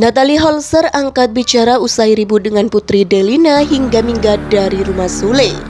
Natalie Holzer angkat bicara usai ribut dengan Putri Delina hingga minggat dari rumah Sule.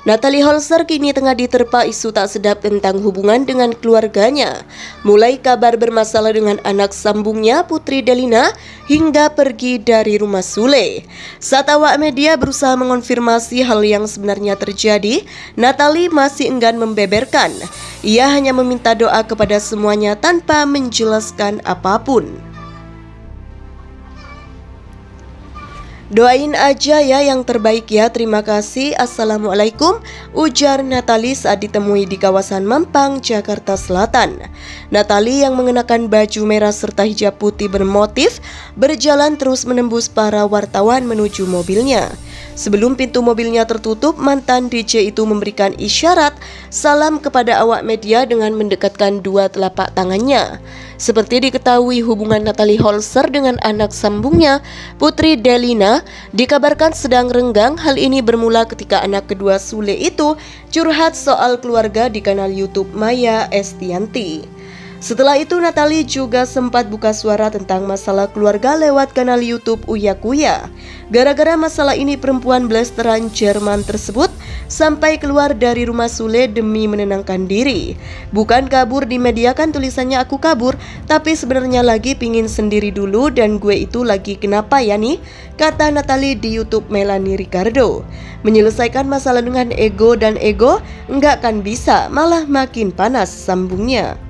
Natalie Holzer kini tengah diterpa isu tak sedap tentang hubungan dengan keluarganya. Mulai kabar bermasalah dengan anak sambungnya Putri Delina hingga pergi dari rumah Sule. Saat awak media berusaha mengonfirmasi hal yang sebenarnya terjadi, Natalie masih enggan membeberkan. Ia hanya meminta doa kepada semuanya tanpa menjelaskan apa pun. Doain aja ya yang terbaik ya, terima kasih. Assalamualaikum, ujar Natali saat ditemui di kawasan Mampang, Jakarta Selatan. Natali yang mengenakan baju merah serta hijab putih bermotif berjalan terus menembus para wartawan menuju mobilnya. Sebelum pintu mobilnya tertutup, mantan DJ itu memberikan isyarat salam kepada awak media dengan mendekatkan dua telapak tangannya. Seperti diketahui hubungan Natalie Holzer dengan anak sambungnya, Putri Delina, dikabarkan sedang renggang. Hal ini bermula ketika anak kedua Sule itu curhat soal keluarga di kanal YouTube Maya Estianti. Setelah itu Natalie juga sempat buka suara tentang masalah keluarga lewat kanal YouTube Uya Kuya. Gara-gara masalah ini perempuan blasteran Jerman tersebut sampai keluar dari rumah Sule demi menenangkan diri. Bukan kabur di media kan tulisannya aku kabur, tapi sebenarnya lagi pingin sendiri dulu dan gue itu lagi kenapa ya nih? Kata Natalie di YouTube Melanie Ricardo. Menyelesaikan masalah dengan ego dan ego enggak kan bisa, malah makin panas sambungnya.